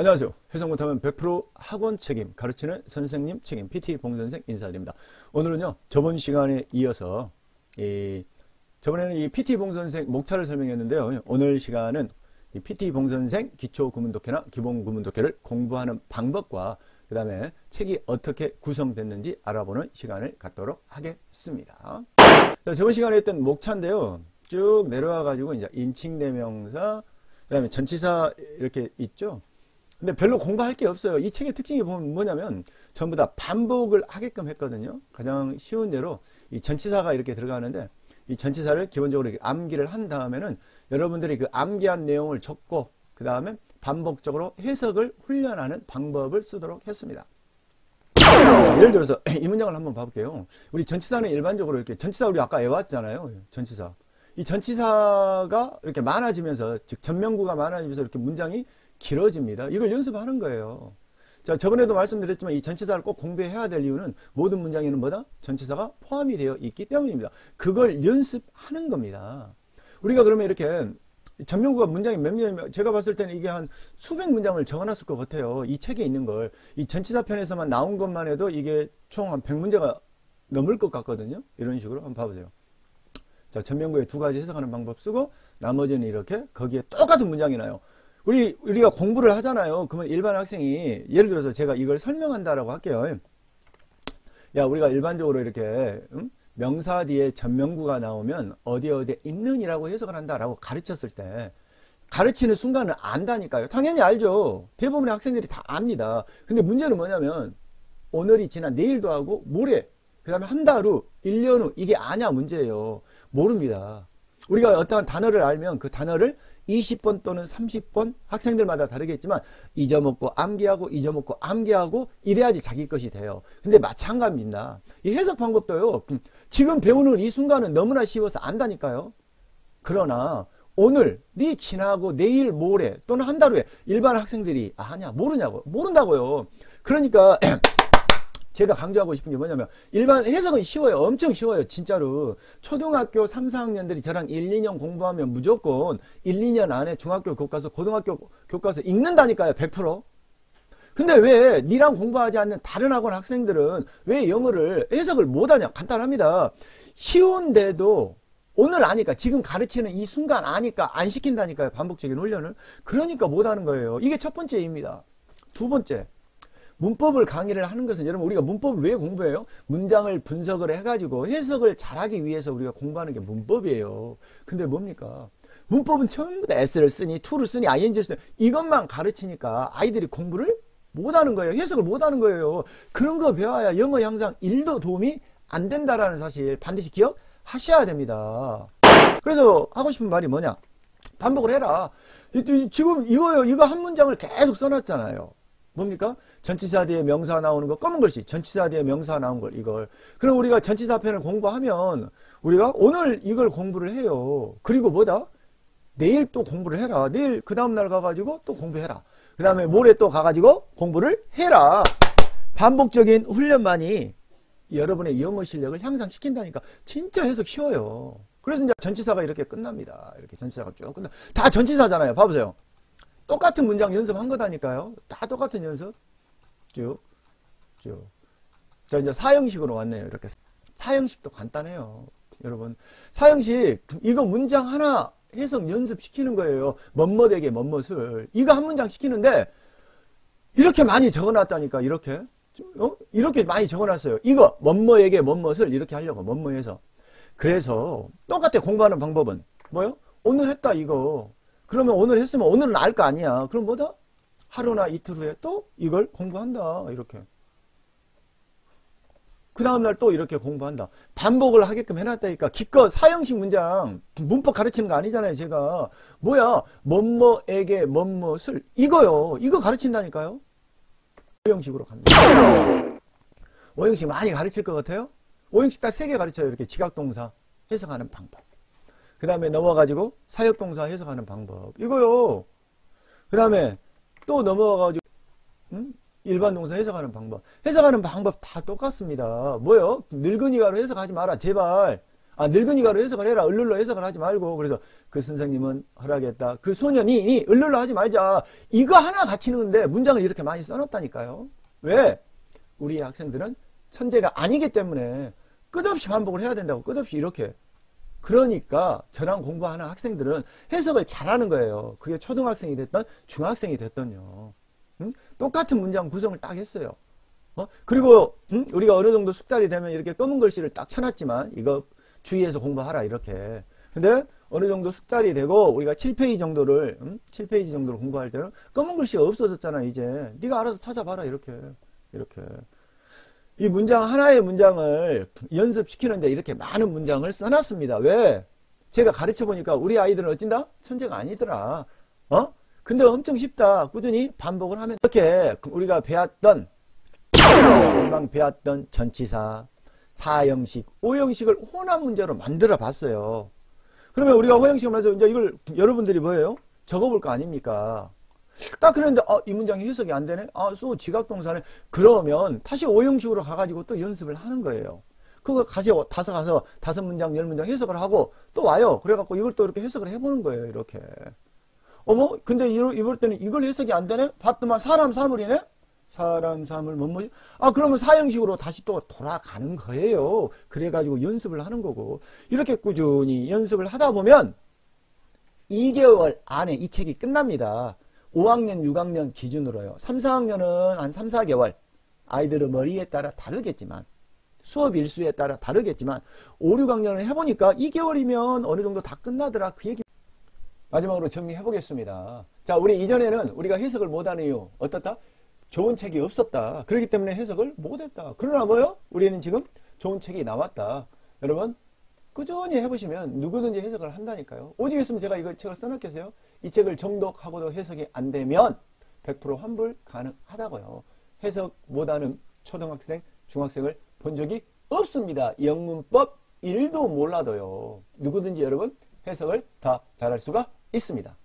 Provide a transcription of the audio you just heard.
안녕하세요. 해석 못하면 100% 학원 책임, 가르치는 선생님 책임, PT 봉선생 인사드립니다. 오늘은요, 저번 시간에 이어서, 이, 저번에는 이 PT 봉선생 목차를 설명했는데요. 오늘 시간은 이 PT 봉선생 기초 구문독해나 기본 구문독해를 공부하는 방법과 그 다음에 책이 어떻게 구성됐는지 알아보는 시간을 갖도록 하겠습니다. 자, 저번 시간에 했던 목차인데요. 쭉 내려와가지고 이제 인칭대명사, 그 다음에 전치사 이렇게 있죠. 근데 별로 공부할 게 없어요. 이 책의 특징이 보면 뭐냐면 전부 다 반복을 하게끔 했거든요. 가장 쉬운 예로 이 전치사가 이렇게 들어가는데 이 전치사를 기본적으로 암기를 한 다음에는 여러분들이 그 암기한 내용을 적고 그 다음에 반복적으로 해석을 훈련하는 방법을 쓰도록 했습니다. 예를 들어서 이 문장을 한번 봐볼게요. 우리 전치사는 일반적으로 이렇게 전치사 우리 아까 외웠잖아요. 전치사. 이 전치사가 이렇게 많아지면서 즉 전명구가 많아지면서 이렇게 문장이 길어집니다. 이걸 연습하는 거예요. 자, 저번에도 말씀드렸지만 이 전치사를 꼭 공부해야 될 이유는 모든 문장에는 뭐다? 전치사가 포함이 되어 있기 때문입니다. 그걸 연습하는 겁니다. 우리가 그러면 이렇게 전명구가 문장이 몇 문장이면 제가 봤을 때는 이게 한 수백 문장을 적어놨을 것 같아요. 이 책에 있는 걸. 이 전치사 편에서만 나온 것만 해도 이게 총 한 100문제가 넘을 것 같거든요. 이런 식으로 한번 봐보세요. 자, 전명구의 두 가지 해석하는 방법 쓰고 나머지는 이렇게 거기에 똑같은 문장이 나요. 우리, 우리가 공부를 하잖아요. 그러면 일반 학생이, 예를 들어서 제가 이걸 설명한다라고 할게요. 야, 우리가 일반적으로 이렇게, 음? 명사 뒤에 전명구가 나오면 어디 어디에 있는이라고 해석을 한다라고 가르쳤을 때, 가르치는 순간은 안다니까요. 당연히 알죠. 대부분의 학생들이 다 압니다. 근데 문제는 뭐냐면, 오늘이 지난 내일도 하고, 모레, 그 다음에 한 달 후, 1년 후, 이게 아냐 문제예요. 모릅니다. 우리가 어떠한 단어를 알면 그 단어를 20번 또는 30번 학생들마다 다르겠지만 잊어먹고 암기하고 잊어먹고 암기하고 이래야지 자기 것이 돼요. 근데 마찬가지입니다. 이 해석 방법도요. 지금 배우는 이 순간은 너무나 쉬워서 안다니까요. 그러나 오늘, 네 지나고 내일 모레 또는 한 달 후에 일반 학생들이 아냐 모르냐고 모른다고요. 그러니까 제가 강조하고 싶은 게 뭐냐면 일반 해석은 쉬워요. 엄청 쉬워요. 진짜로. 초등학교 3, 4학년들이 저랑 1, 2년 공부하면 무조건 1, 2년 안에 중학교 교과서, 고등학교 교과서 읽는다니까요. 100%. 근데 왜 니랑 공부하지 않는 다른 학원 학생들은 왜 영어를 해석을 못하냐? 간단합니다. 쉬운데도 오늘 아니까 지금 가르치는 이 순간 아니까 안 시킨다니까요. 반복적인 훈련을. 그러니까 못하는 거예요. 이게 첫 번째입니다. 두 번째. 문법을 강의를 하는 것은 여러분 우리가 문법을 왜 공부해요? 문장을 분석을 해가지고 해석을 잘하기 위해서 우리가 공부하는 게 문법이에요. 근데 뭡니까? 문법은 전부 다 S를 쓰니, to를 쓰니, ING를 쓰니 이것만 가르치니까 아이들이 공부를 못하는 거예요. 해석을 못하는 거예요. 그런 거 배워야 영어 향상 1도 도움이 안 된다라는 사실 반드시 기억하셔야 됩니다. 그래서 하고 싶은 말이 뭐냐? 반복을 해라. 지금 이거요. 이거 한 문장을 계속 써놨잖아요. 뭡니까? 전치사 뒤에 명사 나오는 거 검은 글씨 전치사 뒤에 명사 나온 걸 이걸. 그럼 우리가 전치사 편을 공부하면 우리가 오늘 이걸 공부를 해요. 그리고 뭐다? 내일 또 공부를 해라. 내일 그 다음날 가가지고 또 공부해라. 그 다음에 모레 또 가가지고 공부를 해라. 반복적인 훈련만이 여러분의 영어 실력을 향상시킨다니까 진짜 해석 쉬워요. 그래서 이제 전치사가 이렇게 끝납니다. 이렇게 전치사가 쭉 끝나. 다 전치사잖아요. 봐보세요 똑같은 문장 연습한 거다니까요. 다 똑같은 연습. 쭉, 쭉. 자, 이제 사형식으로 왔네요. 이렇게. 사형식도 간단해요. 여러분. 사형식, 이거 문장 하나 해석 연습시키는 거예요. 멋멋에게 멋멋을. 이거 한 문장 시키는데, 이렇게 많이 적어놨다니까, 이렇게. 어? 이렇게 많이 적어놨어요. 이거, 멋멋에게 멋멋을 이렇게 하려고, 멋멋해서. 그래서, 똑같아, 공부하는 방법은. 뭐요? 오늘 했다, 이거. 그러면 오늘 했으면 오늘은 알 거 아니야. 그럼 뭐다? 하루나 이틀 후에 또 이걸 공부한다. 이렇게. 그 다음날 또 이렇게 공부한다. 반복을 하게끔 해놨다니까. 기껏 사형식 문장, 문법 가르치는 거 아니잖아요, 제가. 뭐야, 뭐뭐에게 뭐뭇을, 이거요. 이거 가르친다니까요. 오형식으로 갑니다. 오형식 많이 가르칠 것 같아요? 오형식 딱 세 개 가르쳐요. 이렇게 지각동사 해석하는 방법. 그 다음에 넘어가지고 사역동사 해석하는 방법. 이거요. 그 다음에 또 넘어가가지고 음? 일반 동사 해석하는 방법. 해석하는 방법 다 똑같습니다. 뭐요? 늙은이가로 해석하지 마라. 제발. 아, 늙은이가로 해석을 해라. 을룰로 해석을 하지 말고. 그래서 그 선생님은 허락했다. 그 소년이 을룰로 하지 말자. 이거 하나 갖추는데 문장을 이렇게 많이 써놨다니까요. 왜? 우리 학생들은 천재가 아니기 때문에 끝없이 반복을 해야 된다고. 끝없이 이렇게. 그러니까 저랑 공부하는 학생들은 해석을 잘하는 거예요. 그게 초등학생이 됐던 중학생이 됐던요. 응? 똑같은 문장 구성을 딱 했어요. 어? 그리고 응? 우리가 어느 정도 숙달이 되면 이렇게 검은 글씨를 딱 쳐놨지만 이거 주의해서 공부하라 이렇게. 근데 어느 정도 숙달이 되고 우리가 7페이지 정도를 응? 7페이지 정도를 공부할 때는 검은 글씨가 없어졌잖아 이제. 네가 알아서 찾아봐라 이렇게. 이렇게. 이 문장 하나의 문장을 연습시키는데 이렇게 많은 문장을 써놨습니다. 왜? 제가 가르쳐 보니까 우리 아이들은 어찐다? 천재가 아니더라. 어? 근데 엄청 쉽다. 꾸준히 반복을 하면 이렇게 우리가 배웠던 금방 배웠던 전치사, 사형식, 오형식을 혼합 문제로 만들어 봤어요. 그러면 우리가 호형식을 만들어서 이제 이걸 여러분들이 뭐예요? 적어볼 거 아닙니까? 딱 그랬는데 아, 이 문장이 해석이 안 되네. 아, 소 지각동사네. 그러면 다시 오형식으로 가가지고 또 연습을 하는 거예요. 그거 가시 다섯 가서 다섯 문장, 열 문장 해석을 하고 또 와요. 그래갖고 이걸 또 이렇게 해석을 해보는 거예요. 이렇게. 어머, 근데 이럴 때는 이걸 해석이 안 되네? 봤더만 사람 사물이네? 사람 사물 뭐뭐지? 아, 그러면 사형식으로 다시 또 돌아가는 거예요. 그래가지고 연습을 하는 거고. 이렇게 꾸준히 연습을 하다 보면 2개월 안에 이 책이 끝납니다. 5학년, 6학년 기준으로요. 3, 4학년은 한 3, 4개월. 아이들의 머리에 따라 다르겠지만, 수업 일수에 따라 다르겠지만, 5, 6학년을 해보니까 2개월이면 어느 정도 다 끝나더라. 그 얘기. 마지막으로 정리해 보겠습니다. 자, 우리 이전에는 우리가 해석을 이유, 어떻다? 좋은 책이 없었다. 그렇기 때문에 해석을 못했다. 그러나 뭐요? 우리는 지금 좋은 책이 나왔다. 여러분, 꾸준히 해보시면 누구든지 해석을 한다니까요. 오직 있으면 제가 이거 책을 써놨겠어요? 이 책을 정독하고도 해석이 안 되면 100% 환불 가능하다고요. 해석 못하는 초등학생, 중학생을 본 적이 없습니다. 영문법 1도 몰라도요. 누구든지 여러분 해석을 다 잘할 수가 있습니다.